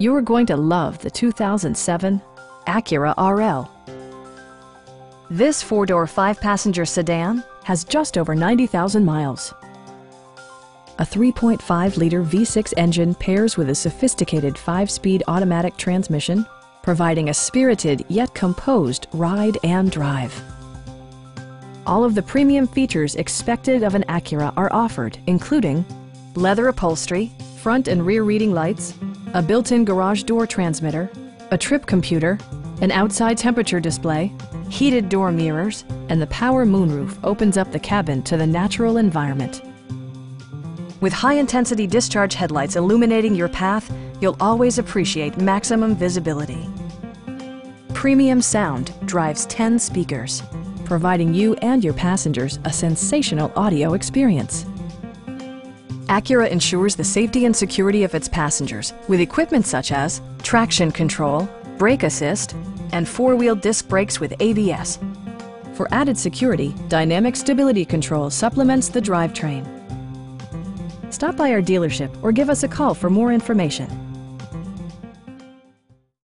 You are going to love the 2007 Acura RL. This four-door, five-passenger sedan has just over 90,000 miles. A 3.5-liter V6 engine pairs with a sophisticated five-speed automatic transmission, providing a spirited yet composed ride and drive. All of the premium features expected of an Acura are offered, including leather upholstery, front and rear reading lights, a built-in garage door transmitter, a trip computer, an outside temperature display, heated door mirrors, and the power moonroof opens up the cabin to the natural environment. With high-intensity discharge headlights illuminating your path, you'll always appreciate maximum visibility. Premium sound drives 10 speakers, providing you and your passengers a sensational audio experience. Acura ensures the safety and security of its passengers with equipment such as traction control, brake assist, and four-wheel disc brakes with ABS. For added security, Dynamic Stability Control supplements the drivetrain. Stop by our dealership or give us a call for more information.